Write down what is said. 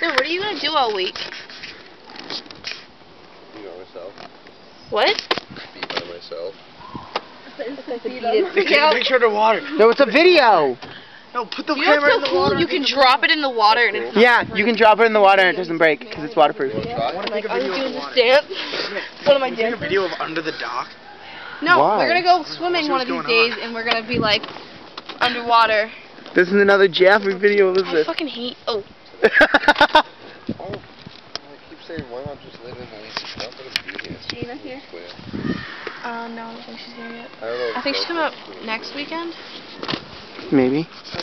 Dude, what are you gonna do all week? Be by myself. What? Be by myself. Take a picture of the water. No, it's a video. No, put the You know camera in what's the so water. cool? You can drop it in the water and it's not Yeah, you can drop it in the water and it doesn't break because it's waterproof. You I try? want to take a I'm video of doing the water. dance. What am I Can we take a video of under the dock? No, Why? we're gonna go swimming one of these going days and we're gonna be like underwater. This is another Jaffrey video, I Elizabeth. fucking hate. Oh, Oh, I keep saying, why not just live in the least stuff at a beach? Gina here? uh, no, I don't think she's here yet. I don't know. I think she's coming up next weekend. Maybe. Yeah,